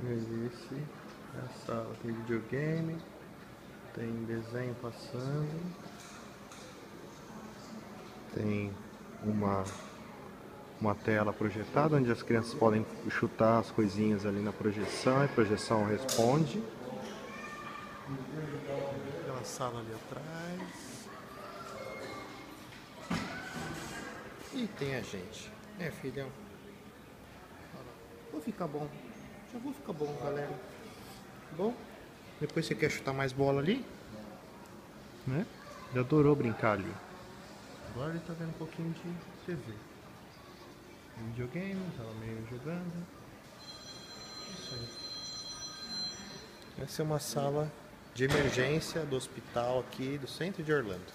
Esse é a sala. Tem videogame, tem desenho passando, tem uma, uma tela projetada onde as crianças podem chutar as coisinhas ali na projeção e a projeção responde. Aquela sala ali atrás. E tem a gente. É, filhão. Vou ficar bom. Já vou ficar bom, galera. Bom? Depois você quer chutar mais bola ali? Né? Ele adorou brincar ali. Agora ele tá vendo um pouquinho de TV. Videogame, tava meio jogando. Isso aí. Essa é uma sala de emergência do hospital aqui do centro de Orlando.